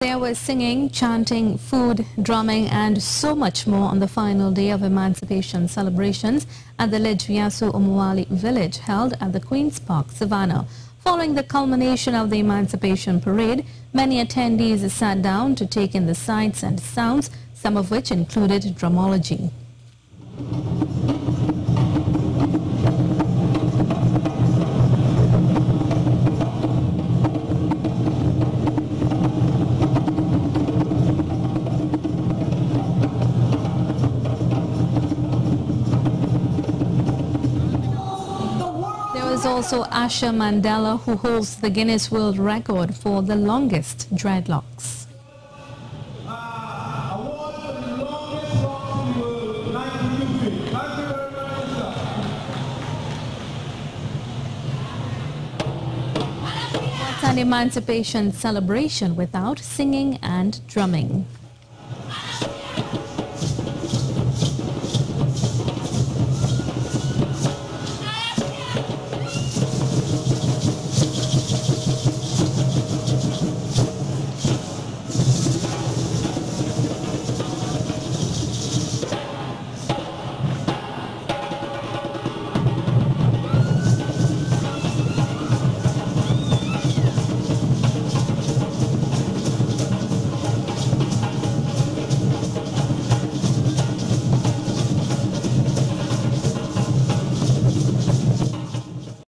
There was singing, chanting, food, drumming and so much more on the final day of emancipation celebrations at the Lidj Yasu Omawale village held at the Queen's Park, Savannah. Following the culmination of the Emancipation Parade, many attendees sat down to take in the sights and sounds, some of which included drumology. Also Asha Mandela who holds the Guinness World Record for the longest dreadlocks. An emancipation celebration without singing and drumming?